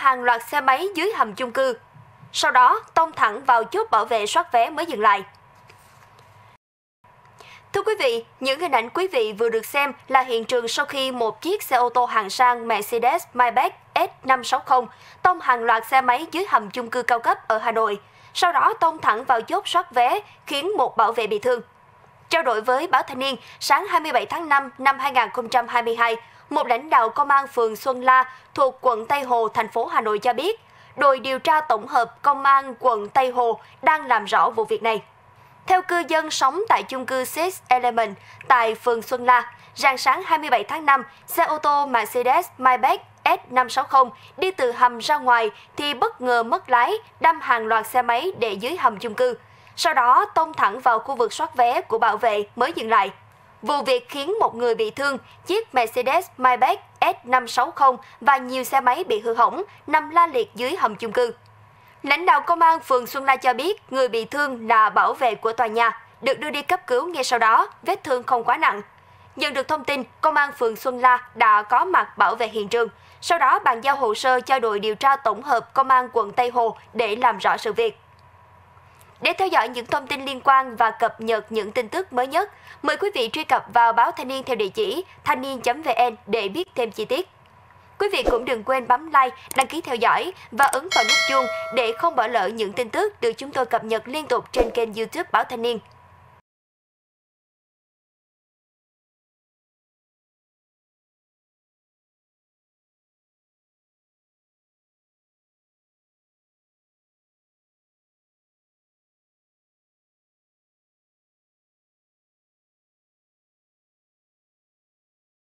hàng loạt xe máy dưới hầm chung cư. Sau đó, tông thẳng vào chốt bảo vệ soát vé mới dừng lại. Thưa quý vị, những hình ảnh quý vị vừa được xem là hiện trường sau khi một chiếc xe ô tô hàng sang Mercedes Maybach S560 tông hàng loạt xe máy dưới hầm chung cư cao cấp ở Hà Nội. Sau đó tông thẳng vào chốt soát vé, khiến một bảo vệ bị thương. Trao đổi với báo Thanh niên, sáng 27 tháng 5 năm 2022, một lãnh đạo công an phường Xuân La thuộc quận Tây Hồ, thành phố Hà Nội cho biết, đội điều tra tổng hợp công an quận Tây Hồ đang làm rõ vụ việc này. Theo cư dân sống tại chung cư Six Element tại phường Xuân La, rạng sáng 27 tháng 5, xe ô tô Mercedes Maybach S560 đi từ hầm ra ngoài thì bất ngờ mất lái, đâm hàng loạt xe máy để dưới hầm chung cư. Sau đó tông thẳng vào khu vực soát vé của bảo vệ mới dừng lại. Vụ việc khiến một người bị thương, chiếc Mercedes Maybach S560 và nhiều xe máy bị hư hỏng, nằm la liệt dưới hầm chung cư. Lãnh đạo công an phường Xuân La cho biết người bị thương là bảo vệ của tòa nhà, được đưa đi cấp cứu ngay sau đó, vết thương không quá nặng. Nhận được thông tin, công an phường Xuân La đã có mặt bảo vệ hiện trường, sau đó bàn giao hồ sơ cho đội điều tra tổng hợp công an quận Tây Hồ để làm rõ sự việc. Để theo dõi những thông tin liên quan và cập nhật những tin tức mới nhất, mời quý vị truy cập vào báo Thanh niên theo địa chỉ thanh niên.vn để biết thêm chi tiết. Quý vị cũng đừng quên bấm like, đăng ký theo dõi và ấn vào nút chuông để không bỏ lỡ những tin tức được chúng tôi cập nhật liên tục trên kênh YouTube Báo Thanh niên.